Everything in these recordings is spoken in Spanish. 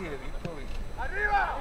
¡Arriba!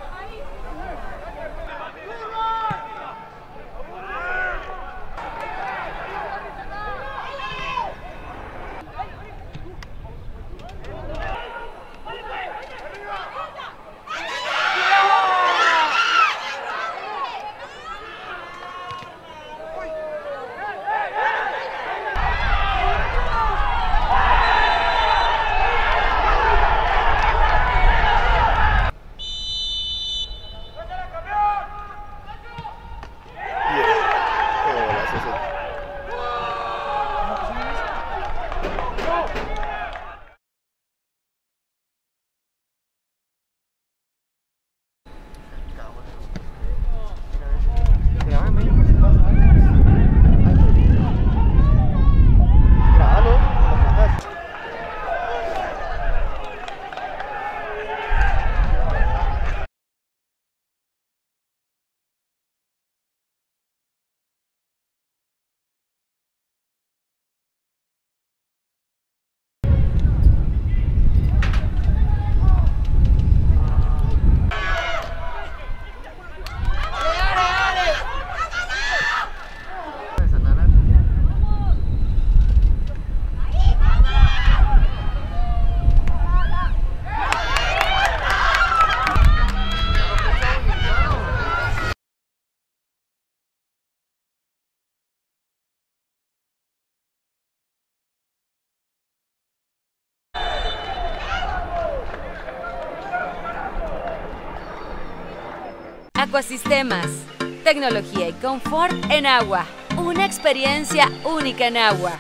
Acuasistemas. Tecnología y confort en agua. Una experiencia única en agua.